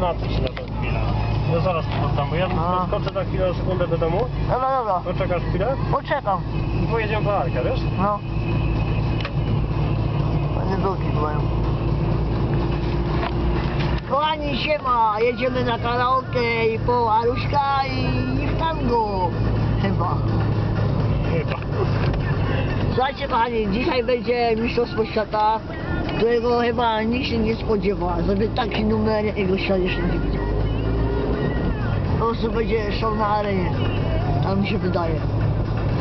na coś na tę chwilę. No zaraz tu poddam, bo ja A. skoczę na chwilę, na sekundę do domu. Dobra, dobra. Poczekasz chwilę? Poczekam. I pojedziemy po Arkę, wiesz? No. Będę drogi byłem. Kochani, siema. Jedziemy na karaoke i po Aruśka i w tango. Chyba. Chyba. Słuchajcie kochani, dzisiaj będzie Mistrzostwo Świata, którego chyba nikt się nie spodziewa. Zrobię taki numer, jego świat jeszcze nie widział. Po prostu będzie show na arenie. Tak mi się wydaje.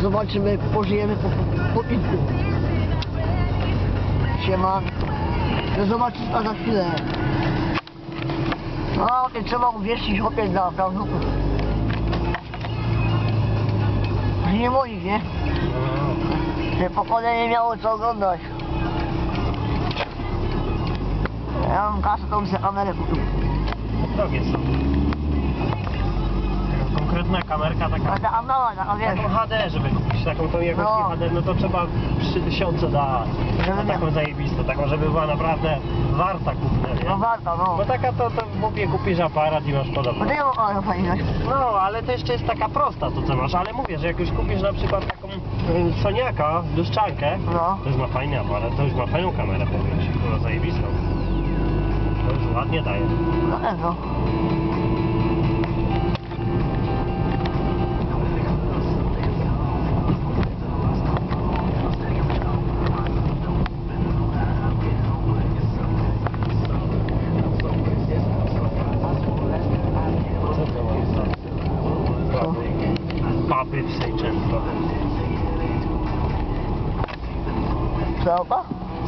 Zobaczymy, pożyjemy po, po, po. Siema. Do zobaczenia za chwilę. No, nie trzeba uwierzyć chłopiec dla prawnuków. Nie moich, nie? Że pokolenie miało co oglądać. To bym sobie kamerę kupił. Drogie są. Taka konkretna kamerka, taka... Mała, wiesz. Taką HD, żeby kupić taką tą jakość No. HD, no to trzeba 3000 dać. Żeby Na nie- taką zajebistą, taką, żeby była naprawdę warta kupna? No warto, no. Bo taka to, to ogóle kupisz aparat i masz podobno. fajnie. No, ale to jeszcze jest taka prosta to co masz, ale mówię, że jak już kupisz na przykład taką y, Soniaka, lustrzankę, No. to już ma fajny aparat, to już ma fajną kamerę, powiem ci, kurwa zajebistą. To już ładnie daje. Na pewno. Co to mam za? Co? Papy w Sejczęsto. Co?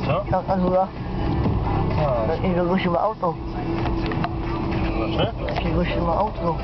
Co? Taka Oh. Ik is in mijn auto. Wat? Ik auto.